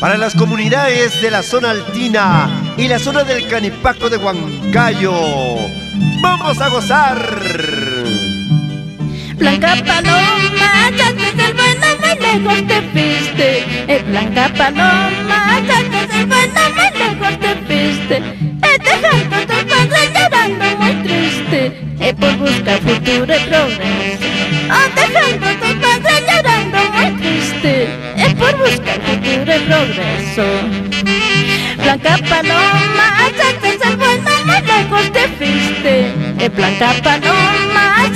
Para las comunidades de la zona altina y la zona del Canipaco de Huancayo, vamos a gozar. Blanca paloma, saltas el bueno, muy lejos te fuiste. Eh, Blanca paloma, saltas el bueno, muy lejos te fuiste. Eh, dejando a tu padre llorando muy triste. Eh, por buscar futuro progreso. Oh, dejando a tu padre llorando muy triste. Eh, por buscar futuro progreso. Blanca paloma, saltas el bueno, muy lejos te fuiste. Eh, Blanca paloma,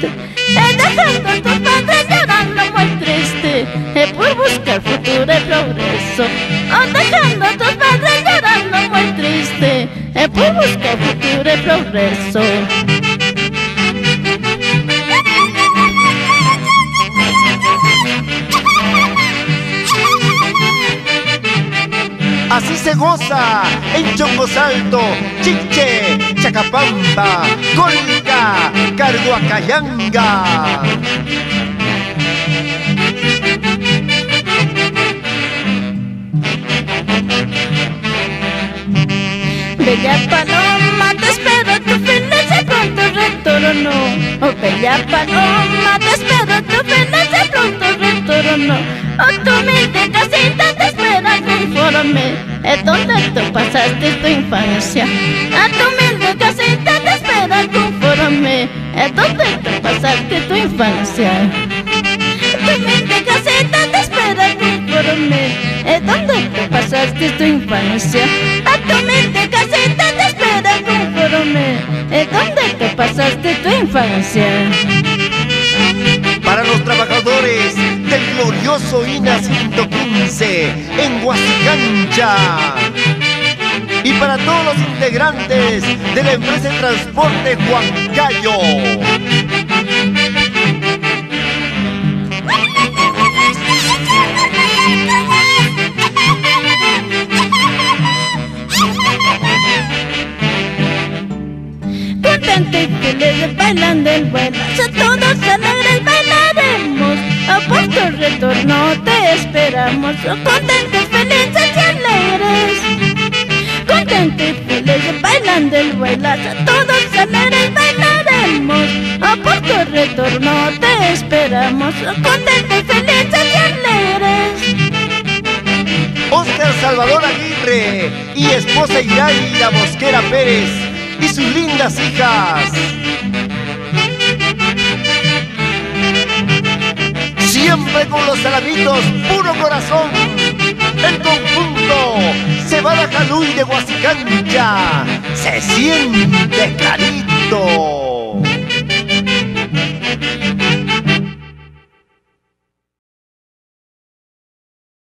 te fuiste. Eh, dejando a tu padre llorando muy triste. Eh, por buscar futuro y progreso. Oh, dejando a tus padres llorando muy triste. Eh, por buscar futuro y progreso. Así se goza en Chongosalto, Chiche, Chacapamba, Colca, Carhuacayanga. Bella paloma, te espero tu feliz pronto retorno. Oh, bella paloma, te espero tu feliz pronto retorno. Oh, tu humilde casita te espera conforme. Es donde tú pasaste tu infancia. A tu humilde casita te espera conforme. Es donde tú pasaste tu infancia. Tu humilde casita te espera conforme. Es donde tú pasaste tu infancia. A tu humilde casita te espera conforme. Es donde tú pasaste tu infancia. Para los trabajadores del glorioso INA 115 en Huasicancha. Y para todos los integrantes de la empresa de transporte Huancayo. Contento y feliz bailando el vuelazo, todos alegres bailaremos. A tu retorno te esperamos, contentos, felices y alegres. Contento y feliz bailando el vuelazo, todos alegres bailaremos. A tu retorno te esperamos, contentos, felices y alegres. Oscar Salvador Aguirre y esposa Iraida Mosquera Pérez y sus lindas hijas. Siempre con los salamitos, puro corazón. El Caluy de Huasicancha. Se siente clarito.